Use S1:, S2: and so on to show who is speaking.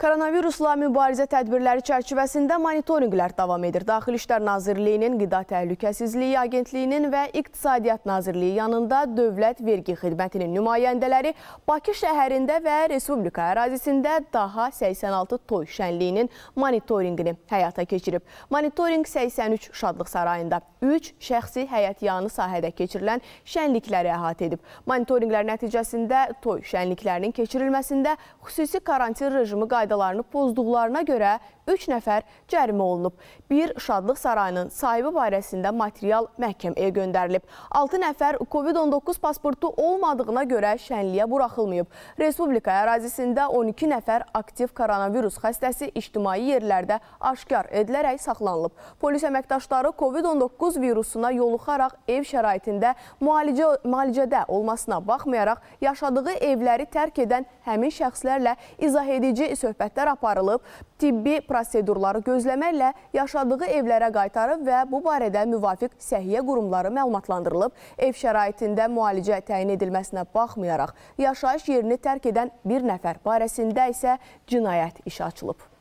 S1: Koronavirusla mübarizə tədbirləri çərçivəsində monitorinqlər davam edir. Daxili İşlər Nazirliyinin, Qida Təhlükəsizliyi Agentliyinin və İqtisadiyyat Nazirliyi yanında Dövlət Vergi Xidmətinin nümayəndələri Bakı şəhərində və Respublika ərazisində daha 86 toy şənliyinin monitorinqini həyata keçirib. Monitorinq 83 şadlıq sarayında 3 şəxsi həyət yanı sahədə keçirilən şənlikləri əhatə edib. Monitorinqlər nəticəsində toy şənliklərinin keçirilməsində xüsusi karantin rejimi qaydalarında qaydalarını pozduqlarına görə 3 nəfər cərimə olunub. Bir şadlıq sarayının sahibi barəsində material məhkəməyə göndərilib. 6 nəfər COVID-19 pasportu olmadığına görə şənliyə buraxılmayıb. Respublika ərazisində 12 nəfər aktiv koronavirus xəstəsi ictimai yerlərdə aşkar edilərək saxlanılıb. Polis əməkdaşları COVID-19 virusuna yoluxaraq ev şəraitində müalicə, müalicədə olmasına baxmayaraq yaşadığı evləri tərk edən həmin şəxslərlə izah edici söhbətlər aparılıb, tibbi prosedurları gözləməklə yaşadığı evlərə qaytarıb və bu barədə müvafiq səhiyyə qurumları məlumatlandırılıb. Ev şəraitində müalicə təyin edilməsinə baxmayaraq, yaşayış yerini tərk edən bir nəfər barəsində isə cinayət işi açılıb.